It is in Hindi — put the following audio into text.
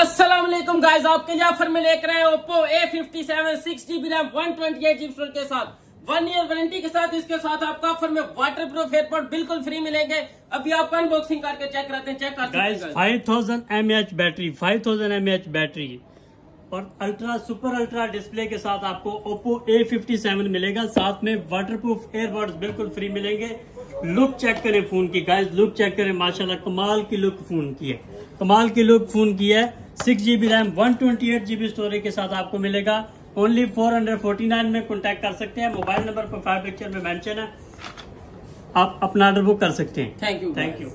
असलम गाइज़ आपके लिए ऑफ़र में लेकर आए Oppo A fifty seven six GB RAM one twenty eight GB के साथ। वन ईयर वारंटी के साथ इसके साथ आपको ऑफ़र में वाटर प्रूफ एयरपोर्ट बिल्कुल फ्री मिलेंगे। अभी आप अनबॉक्सिंग करके चेक करते हैं चेक कर guys 5000 mAh battery 5000 mAh battery और अल्ट्रा सुपर अल्ट्रा डिस्प्ले के साथ आपको ओप्पो ए फिफ्टी सेवन मिलेगा। साथ में वाटर प्रूफ एयरबड्स बिल्कुल फ्री मिलेंगे। लुक चेक करें फ़ोन की गाइस लुक चेक करें। माशाल्लाह कमाल की लुक फ़ोन की है। कमाल की लुक फ़ोन की है। Six GB RAM one twenty eight GB storage के साथ आपको मिलेगा। Only four hundred forty nine में कॉन्टेक्ट कर सकते हैं। मोबाइल नंबर प्रोफ़ाइल पिक्चर में मैंशन है। आप अपना ऑर्डर बुक कर सकते हैं। Thank you thank you